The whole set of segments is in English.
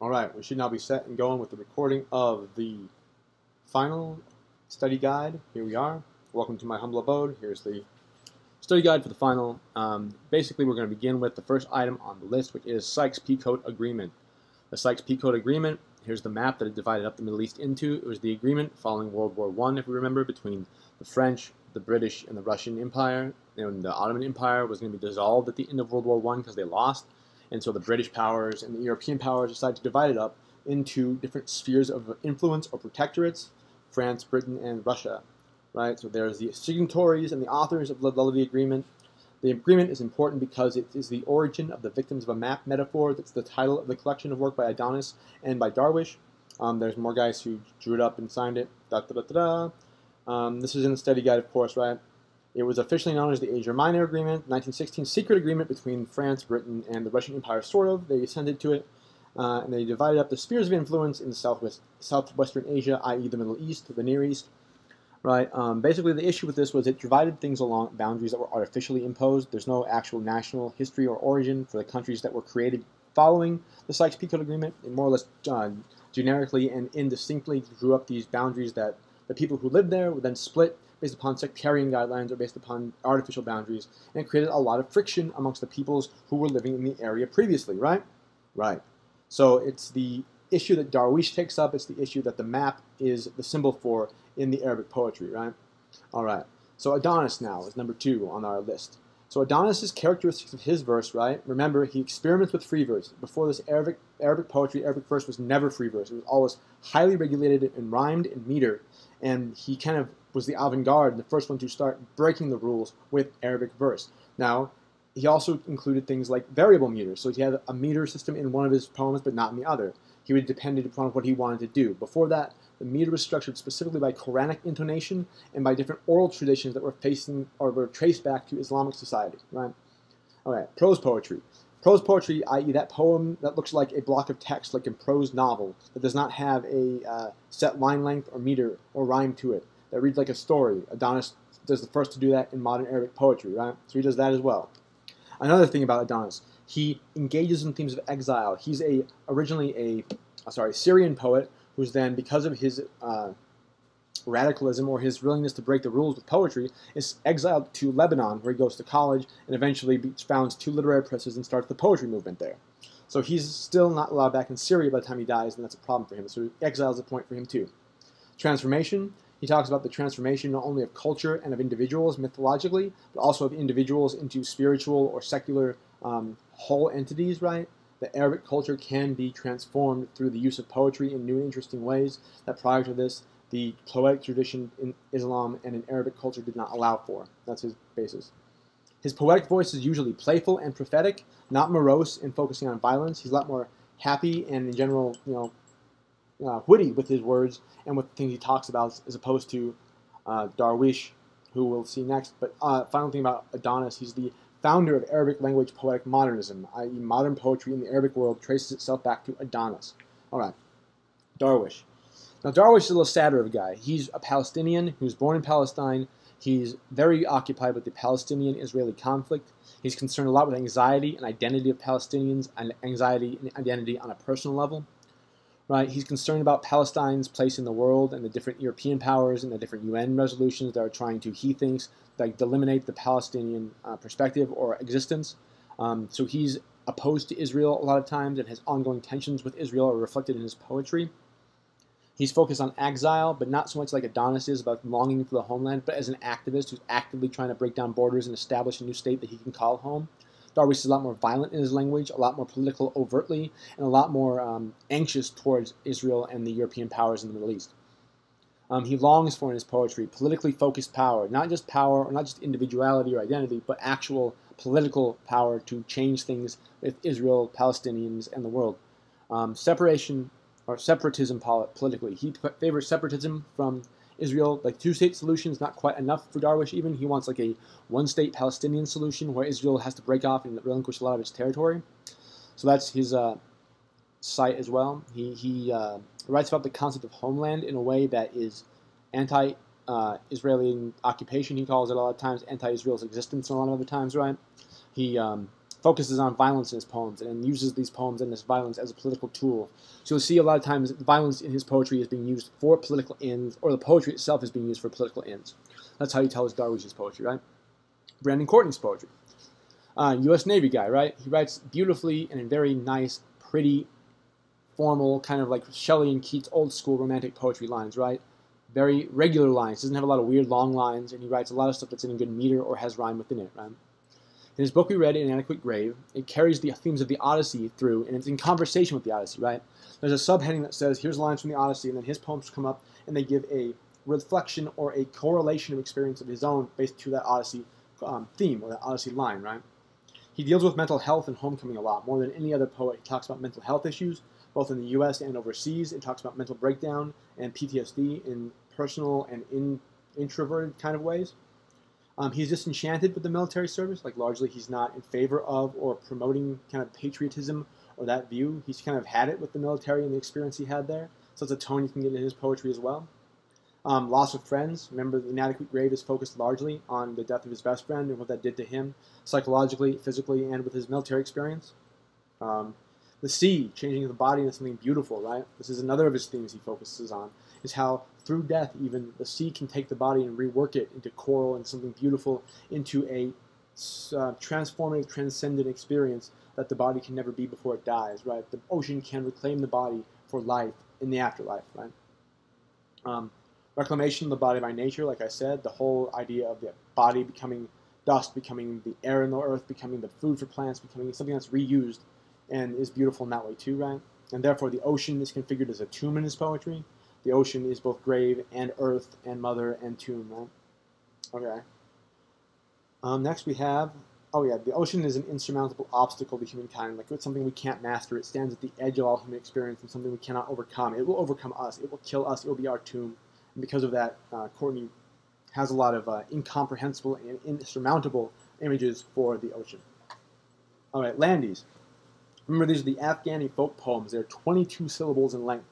All right, we should now be set and going with the recording of the final study guide. Here we are. Welcome to my humble abode. Here's the study guide for the final. Um, basically, we're going to begin with the first item on the list, which is Sykes-Picot Agreement. The Sykes-Picot Agreement, here's the map that it divided up the Middle East into. It was the agreement following World War I, if we remember, between the French, the British, and the Russian Empire. And the Ottoman Empire was going to be dissolved at the end of World War I because they lost. And so the British powers and the European powers decided to divide it up into different spheres of influence or protectorates France, Britain, and Russia. Right? So there's the signatories and the authors of the Agreement. The agreement is important because it is the origin of the victims of a map metaphor. That's the title of the collection of work by Adonis and by Darwish. Um, there's more guys who drew it up and signed it. Da, da, da, um, this is in the study guide, of course, right? It was officially known as the Asia Minor Agreement, 1916 secret agreement between France, Britain, and the Russian Empire, sort of. They ascended to it, uh, and they divided up the spheres of influence in southwest, southwestern Asia, i.e., the Middle East, the Near East. Right. Um, basically, the issue with this was it divided things along boundaries that were artificially imposed. There's no actual national history or origin for the countries that were created following the Sykes-Picot Agreement. It more or less uh, generically and indistinctly drew up these boundaries that the people who lived there would then split based upon sectarian guidelines or based upon artificial boundaries, and it created a lot of friction amongst the peoples who were living in the area previously, right? Right. So it's the issue that Darwish takes up, it's the issue that the map is the symbol for in the Arabic poetry, right? All right. So Adonis now is number two on our list. So Adonis's characteristics of his verse, right? Remember, he experiments with free verse. Before this, Arabic Arabic poetry, Arabic verse was never free verse. It was always highly regulated and rhymed in meter, and he kind of was the avant-garde, the first one to start breaking the rules with Arabic verse. Now, he also included things like variable meters. So he had a meter system in one of his poems, but not in the other. He would depend upon what he wanted to do. Before that, the meter was structured specifically by Quranic intonation and by different oral traditions that were facing or were traced back to Islamic society. Right? All right. Prose poetry. Prose poetry, i.e., that poem that looks like a block of text, like a prose novel, that does not have a uh, set line length or meter or rhyme to it that reads like a story. Adonis does the first to do that in modern Arabic poetry, right? So he does that as well. Another thing about Adonis, he engages in themes of exile. He's a originally a uh, sorry Syrian poet who's then because of his uh, radicalism or his willingness to break the rules with poetry is exiled to Lebanon where he goes to college and eventually founds two literary presses and starts the poetry movement there. So he's still not allowed back in Syria by the time he dies, and that's a problem for him. So exile is a point for him too. Transformation. He talks about the transformation not only of culture and of individuals mythologically, but also of individuals into spiritual or secular um, whole entities, right? The Arabic culture can be transformed through the use of poetry in new and interesting ways that prior to this, the poetic tradition in Islam and in Arabic culture did not allow for. That's his basis. His poetic voice is usually playful and prophetic, not morose and focusing on violence. He's a lot more happy and, in general, you know, uh, witty with his words and with the things he talks about, as opposed to uh, Darwish, who we'll see next. But uh, final thing about Adonis, he's the founder of Arabic language poetic modernism, i.e., modern poetry in the Arabic world traces itself back to Adonis. All right, Darwish. Now, Darwish is a little sadder of a guy. He's a Palestinian who was born in Palestine. He's very occupied with the Palestinian-Israeli conflict. He's concerned a lot with anxiety and identity of Palestinians and anxiety and identity on a personal level right? He's concerned about Palestine's place in the world and the different European powers and the different UN resolutions that are trying to, he thinks, like delimitate the Palestinian uh, perspective or existence. Um, so he's opposed to Israel a lot of times, and his ongoing tensions with Israel are reflected in his poetry. He's focused on exile, but not so much like Adonis is about longing for the homeland, but as an activist who's actively trying to break down borders and establish a new state that he can call home. Darwish is a lot more violent in his language, a lot more political overtly, and a lot more um, anxious towards Israel and the European powers in the Middle East. Um, he longs for in his poetry politically focused power, not just power or not just individuality or identity, but actual political power to change things with Israel, Palestinians, and the world. Um, separation or separatism politically. He favors separatism from Israel, like two state solution is not quite enough for Darwish even. He wants like a one state Palestinian solution where Israel has to break off and relinquish a lot of its territory. So that's his uh, site as well. He, he uh, writes about the concept of homeland in a way that is anti uh, Israeli occupation, he calls it a lot of times, anti Israel's existence a lot of other times, right? He um, focuses on violence in his poems and uses these poems and this violence as a political tool. So you'll see a lot of times violence in his poetry is being used for political ends, or the poetry itself is being used for political ends. That's how you tell it's Darwish's poetry, right? Brandon Courtney's poetry. Uh, U.S. Navy guy, right? He writes beautifully and in very nice, pretty, formal, kind of like Shelley and Keats old school romantic poetry lines, right? Very regular lines. Doesn't have a lot of weird long lines, and he writes a lot of stuff that's in a good meter or has rhyme within it, right? In his book we read, Inadequate Grave, it carries the themes of the Odyssey through, and it's in conversation with the Odyssey, right? There's a subheading that says, here's lines from the Odyssey, and then his poems come up, and they give a reflection or a correlation of experience of his own based to that Odyssey um, theme or that Odyssey line, right? He deals with mental health and homecoming a lot, more than any other poet. He talks about mental health issues, both in the U.S. and overseas. It talks about mental breakdown and PTSD in personal and in introverted kind of ways. Um, he's disenchanted with the military service, like largely he's not in favor of or promoting kind of patriotism or that view. He's kind of had it with the military and the experience he had there. So it's a tone you can get in his poetry as well. Um, loss of friends. Remember, the inadequate grave is focused largely on the death of his best friend and what that did to him, psychologically, physically, and with his military experience. Um, the sea, changing the body into something beautiful, right? This is another of his themes he focuses on, is how through death, even the sea can take the body and rework it into coral and something beautiful, into a uh, transformative, transcendent experience that the body can never be before it dies, right? The ocean can reclaim the body for life in the afterlife, right? Um, reclamation of the body by nature, like I said, the whole idea of the body becoming dust, becoming the air in the earth, becoming the food for plants, becoming something that's reused and is beautiful in that way too, right? And therefore the ocean is configured as a tomb in his poetry. The ocean is both grave and earth and mother and tomb, right? Okay. Um, next we have, oh yeah, the ocean is an insurmountable obstacle to humankind. Like it's something we can't master. It stands at the edge of all human experience and something we cannot overcome. It will overcome us. It will kill us. It will be our tomb. And because of that, uh, Courtney has a lot of uh, incomprehensible and insurmountable images for the ocean. All right, Landays. Remember, these are the Afghani folk poems. They're 22 syllables in length.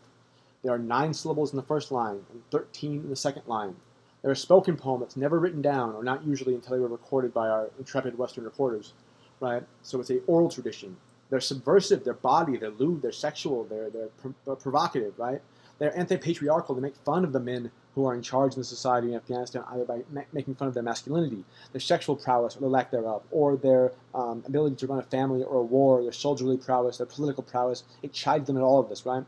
There are nine syllables in the first line and 13 in the second line. They're a spoken poem that's never written down, or not usually until they were recorded by our intrepid Western reporters, right? So it's a oral tradition. They're subversive, they're body, they're lewd, they're sexual, they're, they're, they're provocative, right? They're anti-patriarchal. They make fun of the men who are in charge in the society in Afghanistan, either by ma making fun of their masculinity, their sexual prowess or the lack thereof, or their um, ability to run a family or a war, their soldierly prowess, their political prowess. It chides them at all of this, right?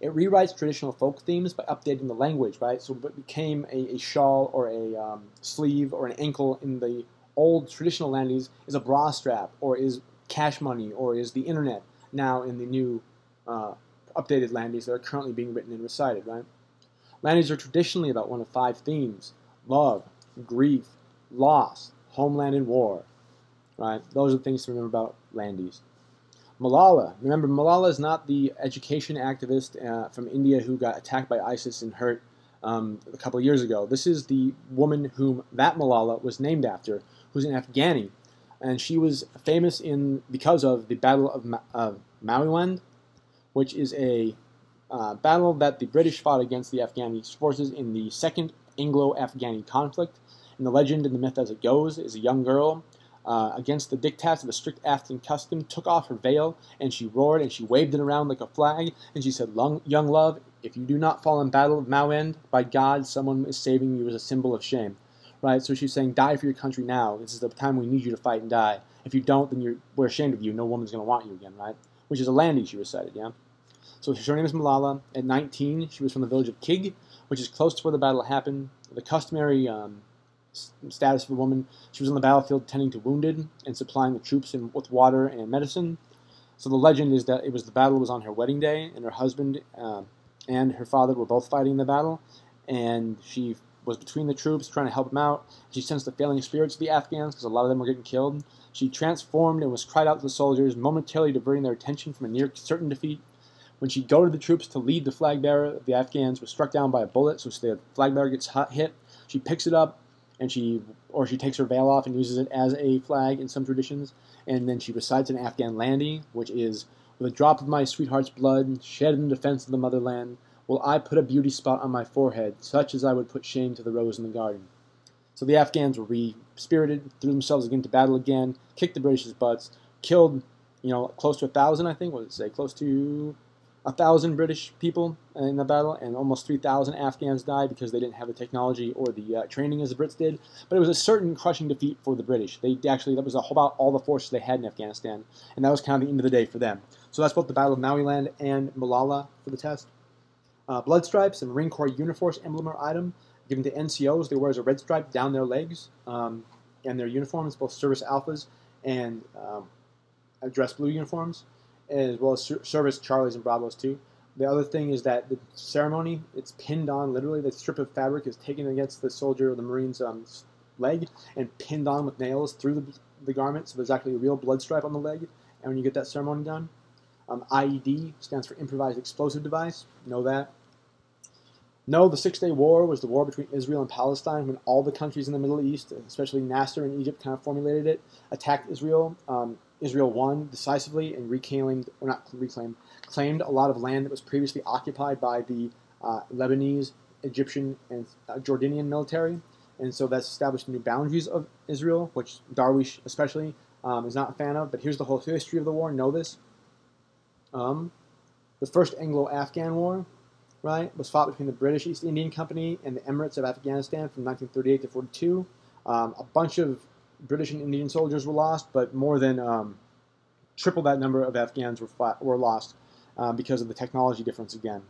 It rewrites traditional folk themes by updating the language, right? So what became a, a shawl or a um, sleeve or an ankle in the old traditional Landays is a bra strap or is cash money or is the internet now in the new uh, updated Landays that are currently being written and recited, right? Landays are traditionally about one of five themes love, grief, loss, homeland, and war. Right? Those are the things to remember about Landays. Malala. Remember, Malala is not the education activist uh, from India who got attacked by ISIS and hurt um, a couple years ago. This is the woman whom that Malala was named after, who's an Afghani, and she was famous in because of the Battle of Ma- uh, which is a uh, battle that the British fought against the Afghani forces in the Second Anglo-Afghani conflict. And the legend and the myth as it goes is a young girl uh, against the diktats of a strict Afghan custom, took off her veil, and she roared and she waved it around like a flag, and she said, Young love, if you do not fall in battle of Maiwand, by God, someone is saving you as a symbol of shame. Right? So she's saying, die for your country now. This is the time we need you to fight and die. If you don't, then we're ashamed of you. No woman's going to want you again, right? Which is a Landays she recited, yeah? So her name is Malala. At 19, she was from the village of Khig, which is close to where the battle happened. The customary um, status of a woman. She was on the battlefield tending to wounded and supplying the troops in, with water and medicine. So the legend is that it was the battle was on her wedding day, and her husband uh, and her father were both fighting in the battle, and she was between the troops trying to help them out. She sensed the failing spirits of the Afghans because a lot of them were getting killed. She transformed and was cried out to the soldiers, momentarily diverting their attention from a near certain defeat. When she goaded the troops to lead the flag bearer, the Afghans was struck down by a bullet, so the flag bearer gets hit. She picks it up, and she or she takes her veil off and uses it as a flag in some traditions, and then she recites an Afghan landi, which is with a drop of my sweetheart's blood shed in defense of the motherland, will I put a beauty spot on my forehead, such as I would put shame to the rose in the garden. So the Afghans were re-spirited, threw themselves again to battle again, kicked the British's butts, killed, you know, close to a thousand, I think, what did it say, close to a thousand British people in the battle, and almost 3,000 Afghans died because they didn't have the technology or the uh, training as the Brits did. But it was a certain crushing defeat for the British. They actually that was about all the forces they had in Afghanistan, and that was kind of the end of the day for them. So that's both the Battle of Maiwand and Malala for the test. Uh, blood stripes, a Marine Corps Uniforce emblem or item given to NCOs. They wear as a red stripe down their legs um, and their uniforms, both service alphas and um, dress blue uniforms as well as service Charlies and Bravos too. The other thing is that the ceremony, it's pinned on, literally, the strip of fabric is taken against the soldier or the Marine's um, leg and pinned on with nails through the, the garment, so there's actually a real blood stripe on the leg, and when you get that ceremony done. Um, IED stands for Improvised Explosive Device, know that. No, the Six Day War was the war between Israel and Palestine when all the countries in the Middle East, especially Nasser and Egypt, kind of formulated it, attacked Israel. Um, Israel won decisively and reclaimed, or not reclaimed, claimed a lot of land that was previously occupied by the uh, Lebanese, Egyptian, and uh, Jordanian military. And so that's established new boundaries of Israel, which Darwish especially um, is not a fan of. But here's the whole history of the war. Know this. Um, the first Anglo-Afghan War, right, was fought between the British East Indian Company and the Emirates of Afghanistan from 1938 to 42. Um, a bunch of British and Indian soldiers were lost, but more than um, triple that number of Afghans were, fought, were lost uh, because of the technology difference again.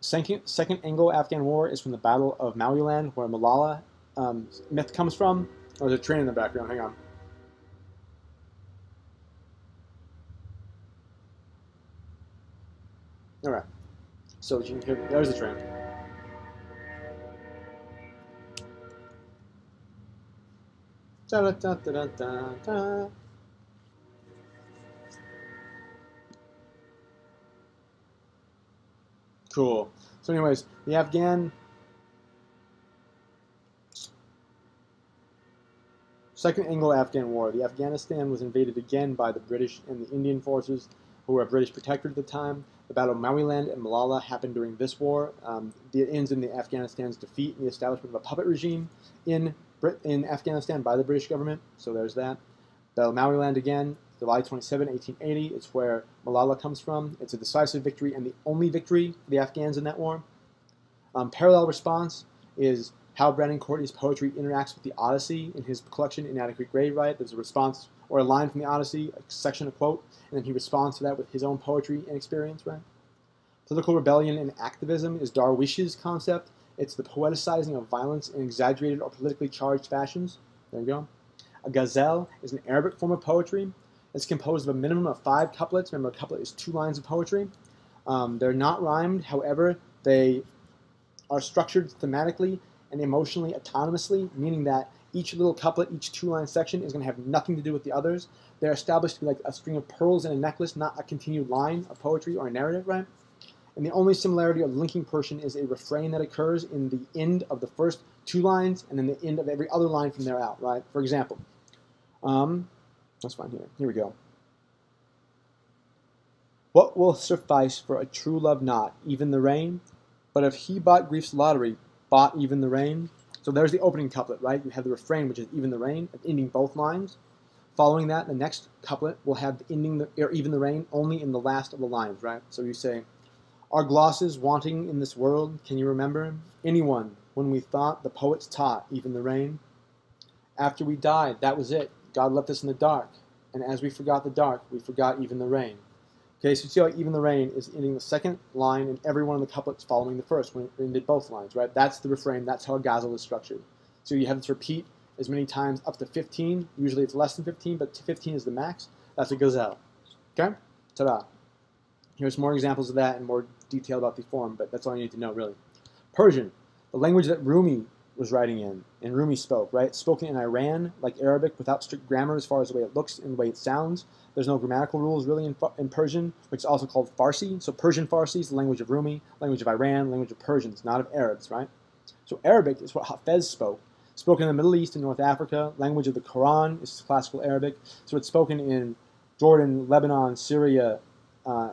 Second, second Anglo-Afghan War is from the Battle of Maiwand, where Malala um, myth comes from. Oh, there's a train in the background. Hang on. All right. So you can hear, there's the train. Da, da, da, da, da, da. Cool. So, anyways, the Afghan Second Anglo-Afghan War. The Afghanistan was invaded again by the British and the Indian forces, who were a British protectorate at the time. The Battle of Maiwand and Malala happened during this war. Um, it ends in the Afghanistan's defeat and the establishment of a puppet regime in Brit in Afghanistan by the British government. So there's that. Battle of Maiwand again, July 27, 1880. It's where Malala comes from. It's a decisive victory and the only victory for the Afghans in that war. Um, parallel response is how Brandon Courtney's poetry interacts with the Odyssey in his collection Inadequate Grave Right. There's a response or a line from the Odyssey, a section, a quote, and then he responds to that with his own poetry and experience, right? Political rebellion and activism is Darwish's concept. It's the poeticizing of violence in exaggerated or politically charged fashions. There you go. A ghazal is an Arabic form of poetry. It's composed of a minimum of five couplets. Remember, a couplet is two lines of poetry. Um, they're not rhymed, however, they are structured thematically and emotionally autonomously, meaning that each little couplet, each two-line section is going to have nothing to do with the others. They're established to be like a string of pearls in a necklace, knot a continued line of poetry or a narrative, right? And the only similarity of linking portion is a refrain that occurs in the end of the first two lines and then the end of every other line from there out, right? For example, um, let's find here. Here we go. What will suffice for a true love not, even the rain? But if he bought grief's lottery, bought even the rain? So there's the opening couplet, right? You have the refrain, which is even the rain, ending both lines. Following that, the next couplet will have the ending the, or even the rain only in the last of the lines, right? So you say, are glosses wanting in this world? Can you remember? Anyone, when we thought the poets taught, even the rain? After we died, that was it. God left us in the dark. And as we forgot the dark, we forgot even the rain. Okay, so you see how even the rain is ending the second line in every one of the couplets following the first when it ended both lines, right? That's the refrain. That's how a ghazal is structured. So you have this repeat as many times up to 15. Usually it's less than 15, but 15 is the max. That's a ghazal. Okay? Ta-da. Here's more examples of that and more detail about the form, but that's all you need to know, really. Persian, the language that Rumi was writing in, and Rumi spoke, right? spoken in Iran, like Arabic, without strict grammar as far as the way it looks and the way it sounds. There's no grammatical rules really in, in Persian, which is also called Farsi. So Persian Farsi is the language of Rumi, language of Iran, language of Persians, not of Arabs, right? So Arabic is what Hafez spoke. Spoken in the Middle East and North Africa, language of the Quran is classical Arabic. So it's spoken in Jordan, Lebanon, Syria, uh,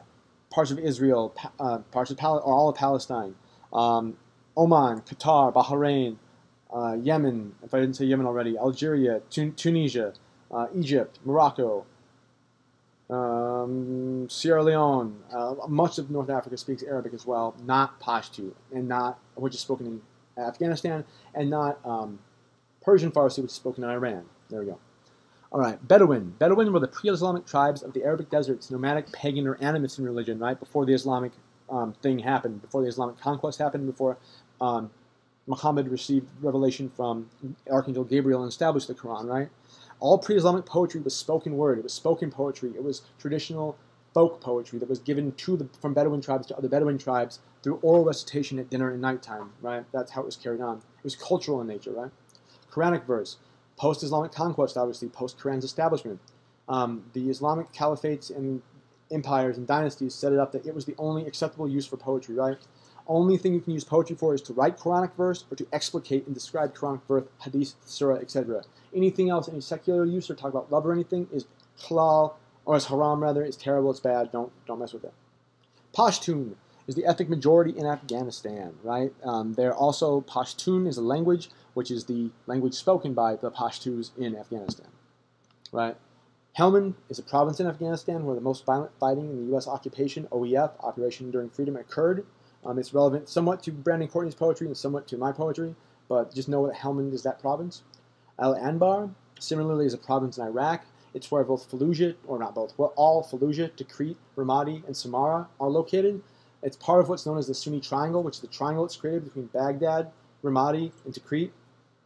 parts of Israel, uh, parts of Pal- or all of Palestine, um, Oman, Qatar, Bahrain, uh, Yemen, if I didn't say Yemen already, Algeria, Tun- Tunisia, uh, Egypt, Morocco, Um, Sierra Leone, uh, much of North Africa speaks Arabic as well, not Pashto, and not which is spoken in Afghanistan, and not um, Persian Farsi, which is spoken in Iran. There we go. All right, Bedouin. Bedouin were the pre-Islamic tribes of the Arabic deserts, nomadic, pagan, or animist in religion, right? Before the Islamic um, thing happened, before the Islamic conquest happened, before um, Muhammad received revelation from Archangel Gabriel and established the Quran, right? All pre-Islamic poetry was spoken word. It was spoken poetry. It was traditional folk poetry that was given to the, from Bedouin tribes to other Bedouin tribes through oral recitation at dinner and nighttime, right? That's how it was carried on. It was cultural in nature, right? Quranic verse, post-Islamic conquest, obviously, post-Quran's establishment. Um, the Islamic caliphates and empires and dynasties set it up that it was the only acceptable use for poetry, right? Only thing you can use poetry for is to write Quranic verse or to explicate and describe Quranic verse, hadith, surah, etc. Anything else, any secular use or talk about love or anything is halal or is haram rather. It's terrible. It's bad. Don't don't mess with it. Pashtun is the ethnic majority in Afghanistan, right? Um, they're also Pashtun is a language which is the language spoken by the Pashtuns in Afghanistan, right? Helmand is a province in Afghanistan where the most violent fighting in the U.S. occupation, OEF, Operation Enduring Freedom, occurred. Um, it's relevant somewhat to Brandon Courtney's poetry and somewhat to my poetry, but just know that Helmand is that province. Al Anbar, similarly, is a province in Iraq. It's where both Fallujah, or not both, where all Fallujah, Tikrit, Ramadi, and Samarra are located. It's part of what's known as the Sunni Triangle, which is the triangle that's created between Baghdad, Ramadi, and Tikrit.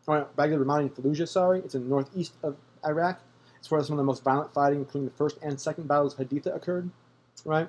Or Baghdad, Ramadi, and Fallujah, sorry. It's in the northeast of Iraq. It's where some of the most violent fighting, including the first and second battles of Haditha, occurred, right?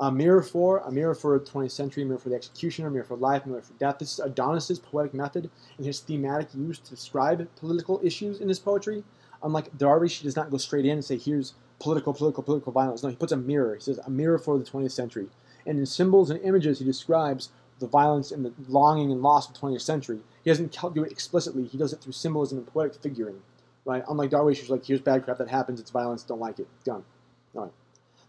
A mirror for, a mirror for the 20th century, a mirror for the executioner, a mirror for life, a mirror for death. This is Adonis's poetic method and his thematic use to describe political issues in his poetry. Unlike Darwish, he does not go straight in and say, here's political, political, political violence. No, he puts a mirror. He says, a mirror for the 20th century. And in symbols and images, he describes the violence and the longing and loss of the 20th century. He doesn't do it explicitly. He does it through symbolism and poetic figuring, right? Unlike Darwish, who's like, here's bad crap that happens, it's violence, don't like it, done. All right.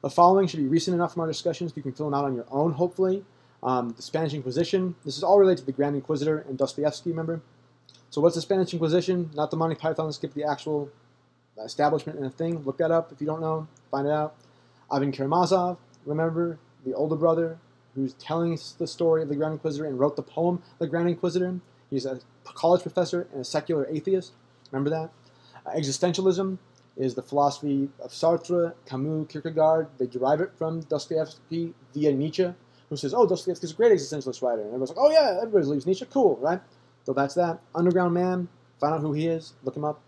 The following should be recent enough from our discussions you can fill them out on your own, hopefully. Um, the Spanish Inquisition. This is all related to the Grand Inquisitor and Dostoevsky, remember? So what's the Spanish Inquisition? Not the Monty Python, skip the actual establishment and a thing. Look that up if you don't know. Find it out. Ivan Karamazov, remember? The older brother who's telling the story of the Grand Inquisitor and wrote the poem The Grand Inquisitor. He's a college professor and a secular atheist. Remember that? Existentialism is the philosophy of Sartre, Camus, Kierkegaard. They derive it from Dostoevsky via Nietzsche, who says, oh, Dostoevsky's a great existentialist writer. And everyone's like, oh yeah, everybody believes Nietzsche, cool, right? So that's that. Underground Man, find out who he is, look him up.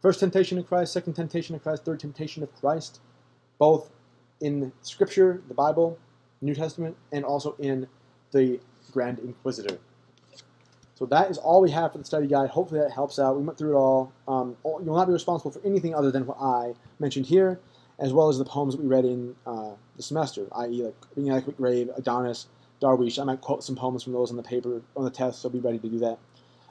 First Temptation of Christ, Second Temptation of Christ, Third Temptation of Christ, both in Scripture, the Bible, New Testament, and also in the Grand Inquisitor. So that is all we have for the study guide. Hopefully that helps out. We went through it all. Um, you will not be responsible for anything other than what I mentioned here, as well as the poems that we read in uh, the semester, i.e. like Being Adequate Grave, Adonis, Darwish. I might quote some poems from those on the paper, on the test, so be ready to do that.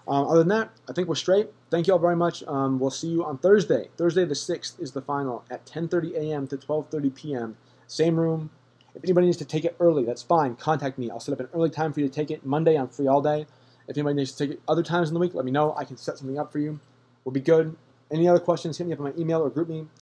Um, other than that, I think we're straight. Thank you all very much. Um, we'll see you on Thursday. Thursday the 6th is the final at 10.30 a.m. to 12.30 p.m. Same room. If anybody needs to take it early, that's fine. Contact me. I'll set up an early time for you to take it. Monday, I'm free all day. If anybody needs to take it other times in the week, let me know. I can set something up for you. We'll be good. Any other questions, hit me up on my email or GroupMe.